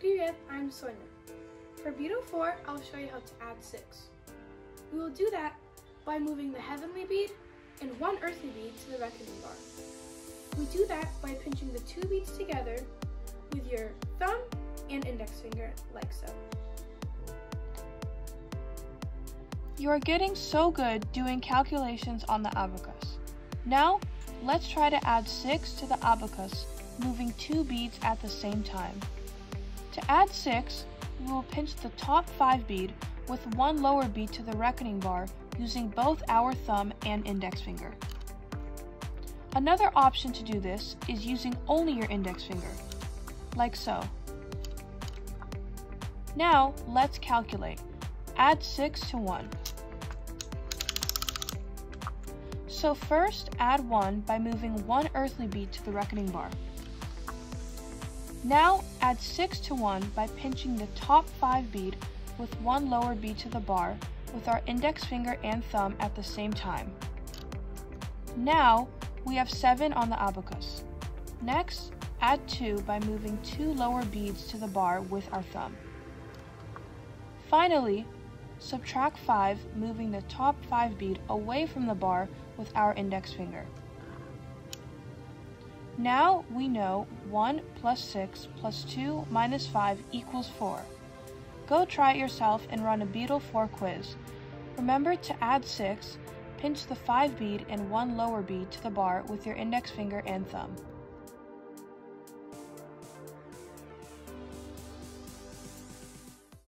Pretty I'm Sonia. For beetle 4, I'll show you how to add 6. We will do that by moving the heavenly bead and one earthly bead to the reckoning bar. We do that by pinching the two beads together with your thumb and index finger, like so. You are getting so good doing calculations on the abacus. Now, let's try to add 6 to the abacus, moving two beads at the same time. To add 6, we will pinch the top 5 bead with one lower bead to the reckoning bar using both our thumb and index finger. Another option to do this is using only your index finger, like so. Now, let's calculate. Add 6 to 1. So first, add 1 by moving one earthly bead to the reckoning bar. Now, add 6 to 1 by pinching the top 5 bead with one lower bead to the bar with our index finger and thumb at the same time. Now, we have 7 on the abacus. Next, add 2 by moving two lower beads to the bar with our thumb. Finally, subtract 5 moving the top 5 bead away from the bar with our index finger. Now we know 1 plus 6 plus 2 minus 5 equals 4. Go try it yourself and run a Beetle 4 quiz. Remember to add 6, pinch the 5 bead and one lower bead to the bar with your index finger and thumb.